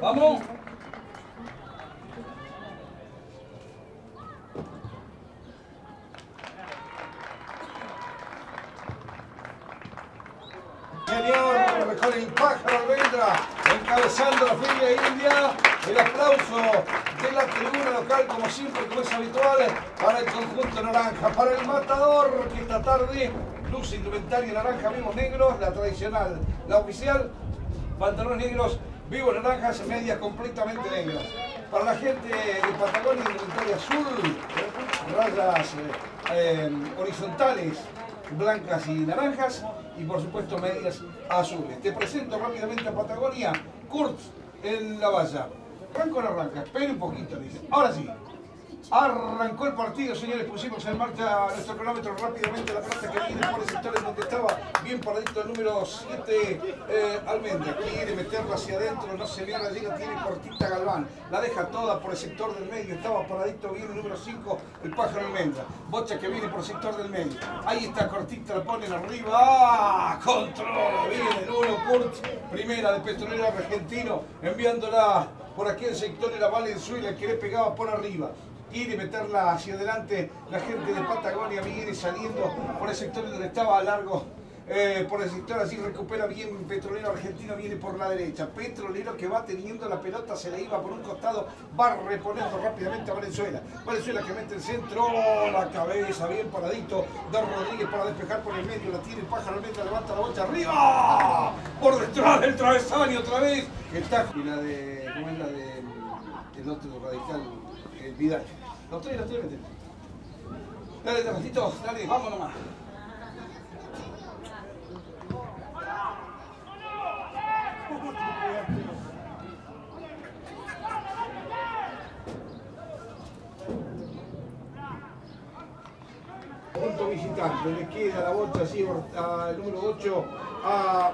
Vamos. Señor, el pájaro almendra, encabezando la feria india, el aplauso de la tribuna local, como siempre, como es habitual, para el conjunto naranja, para el matador, que esta tarde luce indumentaria naranja, vivos negros, la tradicional, la oficial, pantalones negros, vivos naranjas, medias completamente negras. Para la gente de Patagonia, indumentaria azul, rayas eh, horizontales, blancas y naranjas y por supuesto medias azules. Te presento rápidamente a Patagonia, Kurtz en la valla. Arranco la arranca, espere un poquito, dice. Ahora sí. Arrancó el partido, señores, pusimos en marcha nuestro cronómetro rápidamente la pelota que viene por el sector en donde estaba bien paradito el número 7, eh, Almendra. Quiere meterla hacia adentro, no se ve la llega, tiene cortita Galván. La deja toda por el sector del medio, estaba paradito bien el número 5, el pájaro Almendra. Bocha que viene por el sector del medio. Ahí está cortita, la ponen arriba. ¡Ah! Controla, viene el 1, Kurtz, primera de Petrolero Argentino, enviándola por aquí el sector de la Valenzuela que le pegaba por arriba quiere meterla hacia adelante la gente de Patagonia viene saliendo por el sector donde estaba largo eh, por el sector así recupera bien Petrolero Argentino viene por la derecha. Petrolero que va teniendo la pelota se le iba por un costado va reponiendo rápidamente a Valenzuela. Valenzuela que mete el centro la cabeza bien paradito Da Rodríguez para despejar por el medio la tiene el pájaro mete levanta la bocha arriba. Por detrás del travesaño otra vez. Está y la de ¿cómo es la de el otro radical el Vidal los tres, los tres meten. Dale, Tafacito, dale, vamos nomás. Punto visitante, le queda la bolsa así al número 8 a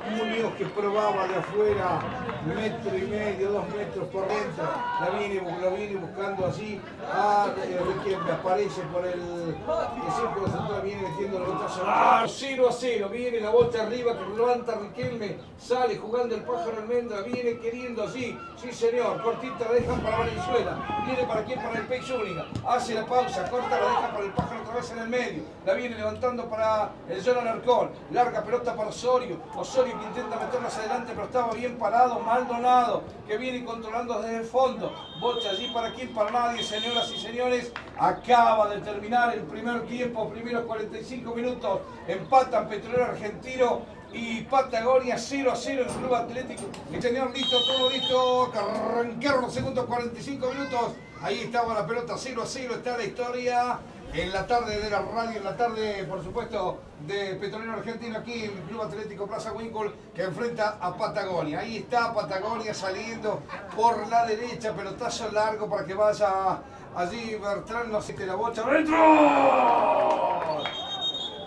Que probaba de afuera, metro y medio, dos metros por dentro, la viene, lo viene buscando así, a eh, Riquelme, aparece por el, el círculo central, viene metiendo la botazo, ¡Ah! 0 a 0, viene la bolsa arriba que levanta Riquelme, sale jugando el pájaro almendra, viene queriendo así, sí señor, cortita la dejan para Valenzuela, viene para quién, para el Peix Única, hace la pausa, corta la deja para el pájaro otra vez en el medio, la viene levantando para el John Alarcón, larga pelota para Osorio, Osorio que intenta meterla hacia adelante pero estaba bien parado, Maldonado que viene controlando desde el fondo, bocha allí para quién, para nadie, señoras y señores, acaba de terminar el primer tiempo, primeros 45 minutos, empatan Petrolero Argentino y Patagonia 0 a 0 en Club Atlético. Y tenían listo, todo listo, arrancaron los segundos 45 minutos, ahí estaba la pelota 0 a 0, está la historia en la tarde de la radio, en la tarde, por supuesto, de Petrolero Argentino aquí en el Club Atlético Plaza Winkle, que enfrenta a Patagonia. Ahí está Patagonia saliendo por la derecha, pelotazo largo para que vaya allí Bertrán, no qué la bocha. ¡Dentro!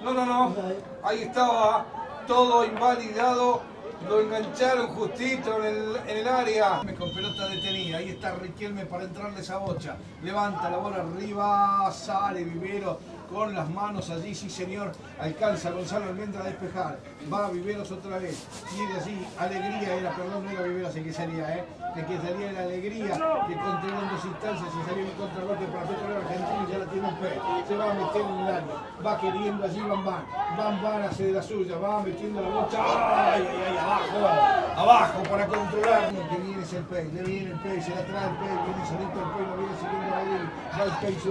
No, no, no. Ahí estaba todo invalidado. Lo engancharon justito en el, en el área. Con pelota detenida. Ahí está Riquelme para entrarle esa bocha. Levanta la bola arriba. Sale Vivero con las manos allí. Sí, señor. Alcanza Gonzalo Almendra a despejar. Va Viveros otra vez. Tiene allí alegría. Era, perdón, no era Viveros el que sería, ¿eh? El que salía era alegría. Que controló en dos instancias y salió en contragolpe para Petrolero Argentino y ya la tiene un pez. Se va metiendo en el área. Va queriendo allí Van Van. Van Van hace de la suya. Va metiendo la bocha. ¡Ay, ay, ay! Abajo. Abajo para controlar. Que viene ese el pez. Le viene el pez. Se la trae el pez. Viene solito el pez. Lo viene siguiendo ahí. Va el pez. Se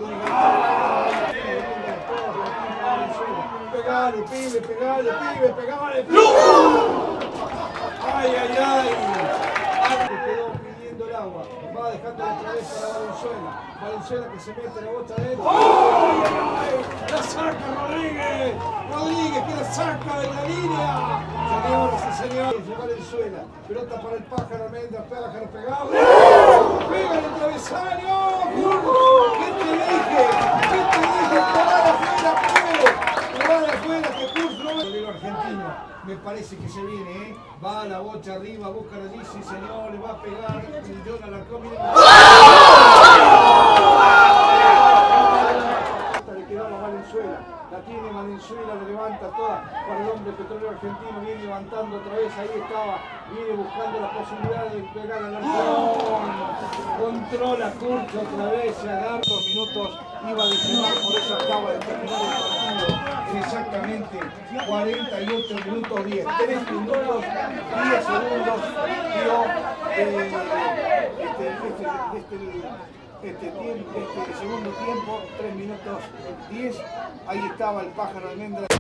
Pegale, pibe, pegale, pibe, pegale, pibe. ¡Ay, ay, ay! Antes quedó pidiendo el agua. Va dejando otra vez para Valenzuela. Valenzuela que se mete la bota adentro. ¡Ay, ay, ay! ¡La saca Rodríguez! Rodríguez que la saca de la línea. Señoras y señores, de Valenzuela. Pelota para el pájaro, almendra, pájaro pegado. ¡Pega el travesaño! ¿Qué te dije? ¿Qué te dije? ¡Pegar afuera, pibe! ¡Pegar afuera, que curso! Bolero argentino, me parece que se viene, ¿eh? Va a la bocha arriba, busca allí, sí señor, le va a pegar. El John Alarcón, miren. Le quedaba a Valenzuela. la tiene Valenzuela, la levanta toda para el hombre petrolero argentino, viene levantando otra vez, ahí estaba, viene buscando la posibilidad de pegar al arco. Controla Kurz otra vez, se agarra dos minutos, iba a detener, por eso acaba de terminar el partido en exactamente 48 minutos 10, 3 minutos 10 segundos dio eh, este, este, este, este, tiempo, este segundo tiempo, 3 minutos 10, ahí estaba el pájaro almendra.